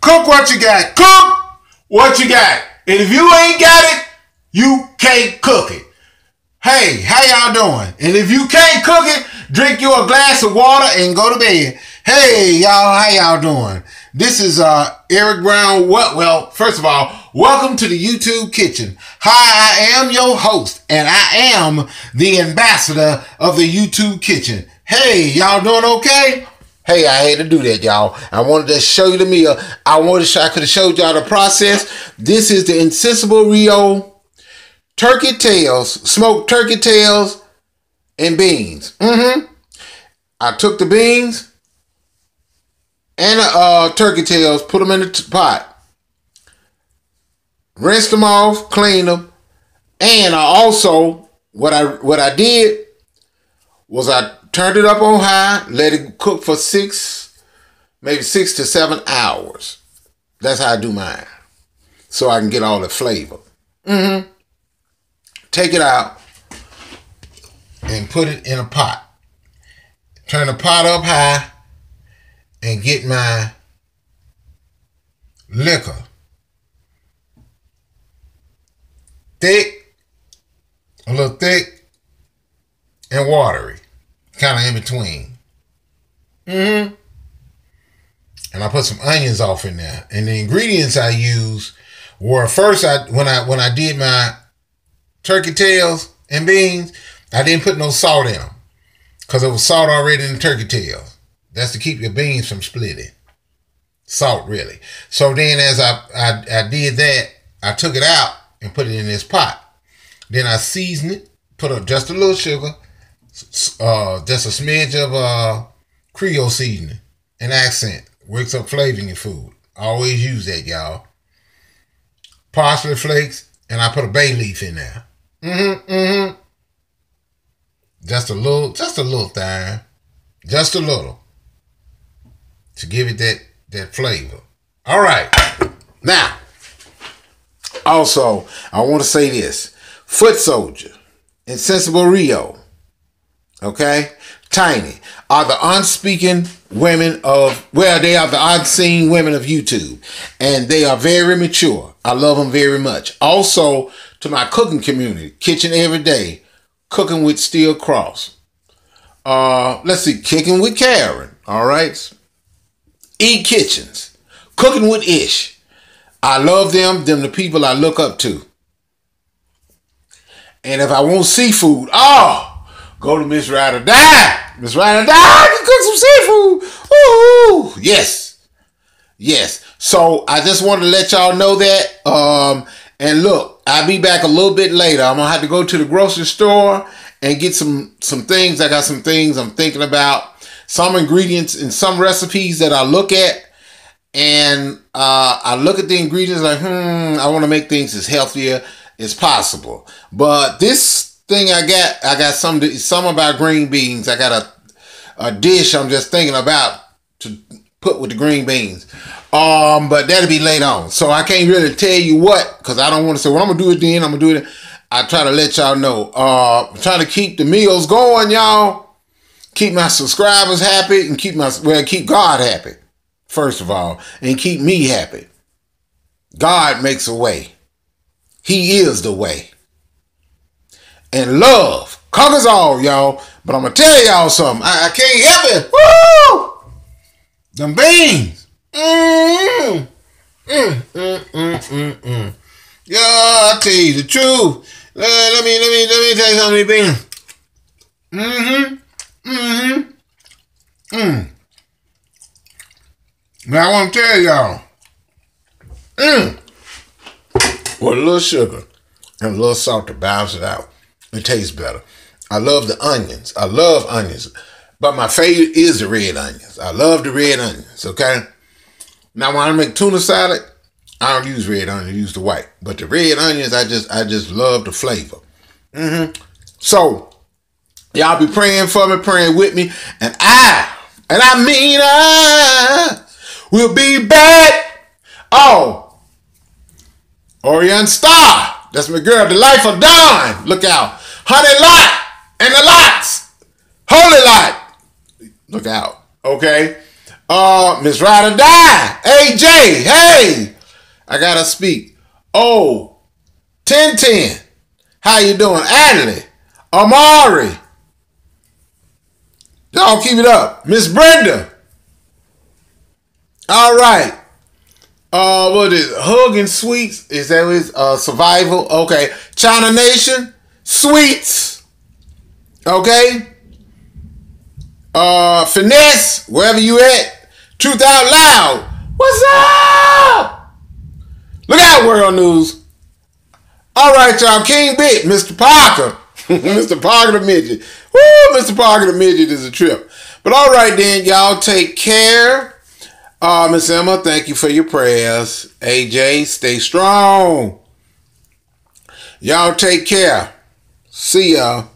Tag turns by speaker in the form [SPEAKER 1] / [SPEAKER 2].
[SPEAKER 1] Cook what you got. Cook what you got. And if you ain't got it, you can't cook it. Hey, how y'all doing? And if you can't cook it, drink you a glass of water and go to bed. Hey, y'all, how y'all doing? This is uh Eric Brown. What? Well, first of all, welcome to the YouTube kitchen. Hi, I am your host, and I am the ambassador of the YouTube kitchen. Hey, y'all doing okay? Hey, I had to do that, y'all. I wanted to show you the meal. I wanted to show, I could have showed y'all the process. This is the Insatiable Rio turkey tails, smoked turkey tails, and beans. Mm-hmm. I took the beans and the uh, turkey tails, put them in the pot, rinsed them off, cleaned them, and I also what I what I did was I turned it up on high, let it cook for six, maybe six to seven hours. That's how I do mine, so I can get all the flavor. Mm-hmm. Take it out and put it in a pot. Turn the pot up high and get my liquor. Thick, a little thick, and watery. Kind of in between. Mm-hmm. And I put some onions off in there. And the ingredients I use were first I when I when I did my turkey tails and beans, I didn't put no salt in them. Because there was salt already in the turkey tails. That's to keep your beans from splitting. Salt, really. So then, as I, I, I did that, I took it out and put it in this pot. Then I seasoned it, put up just a little sugar, uh, just a smidge of uh, Creole seasoning, an accent. Works up flavor in your food. always use that, y'all. Parsley flakes, and I put a bay leaf in there. Mm-hmm, mm-hmm. Just a little, just a little thing. Just a little to give it that that flavor. All right. Now, also, I want to say this. Foot Soldier, Insatiable Rio, okay? Tiny are the unspeaking women of, well, they are the unseen women of YouTube. And they are very mature. I love them very much. Also, to my cooking community, Kitchen Every Day, Cooking with Steel Cross. Uh, let's see, Kicking with Karen, all right? Eat Kitchens, Cooking with Ish. I love them, them the people I look up to. And if I want seafood, oh, go to Miss Ryder Die. Miss Ryder Die can cook some seafood. Ooh, yes. Yes. So I just wanted to let y'all know that. Um, and look, I'll be back a little bit later. I'm gonna have to go to the grocery store and get some some things. I got some things I'm thinking about. Some ingredients and some recipes that I look at and uh, I look at the ingredients like, hmm, I want to make things as healthier as possible. But this thing I got, I got some some about green beans. I got a a dish I'm just thinking about to put with the green beans. Um, but that'll be later on. So I can't really tell you what, because I don't want to say, well, I'm gonna do it then, I'm gonna do it. I try to let y'all know. Uh I'm trying to keep the meals going, y'all. Keep my subscribers happy and keep my well, keep God happy, first of all, and keep me happy. God makes a way. He is the way. And love conquers all, y'all. But I'm gonna tell y'all something. I, I can't help it. Woo! Them beans. Mm, mm, mm, mm, mm, mm. Yeah, I tell you the truth. Let, let me, let me, let me tell you something, beans. Mm-hmm. Mm-hmm. Mm. Now I want to tell y'all. Mm. With a little sugar and a little salt to balance it out. It tastes better. I love the onions. I love onions. But my favorite is the red onions. I love the red onions, okay? Now when I make tuna salad, I don't use red onions, I use the white. But the red onions, I just I just love the flavor. Mm-hmm. So y'all be praying for me, praying with me, and I, and I mean I will be back. Oh, Orion Star. That's my girl, the life of Dawn. Look out. Honey Lot and the Lots. Holy Lot. Look out. Okay. Uh, Miss Ryder Die. AJ, hey, I gotta speak. Oh, 1010. How you doing? Adley, Amari. Y'all keep it up. Miss Brenda. All right. Uh, what is it? Hugging Sweets? Is that his uh survival? Okay. China Nation Sweets. Okay. Uh, finesse wherever you at. Truth out loud. What's up? Look out, World News. All right, y'all. King Bit, Mr. Parker. Mr. Parker the Midget. Woo, Mr. Parker the Midget is a trip. But all right, then, y'all take care. Uh, Miss Emma, thank you for your prayers. AJ, stay strong. Y'all take care. See y'all.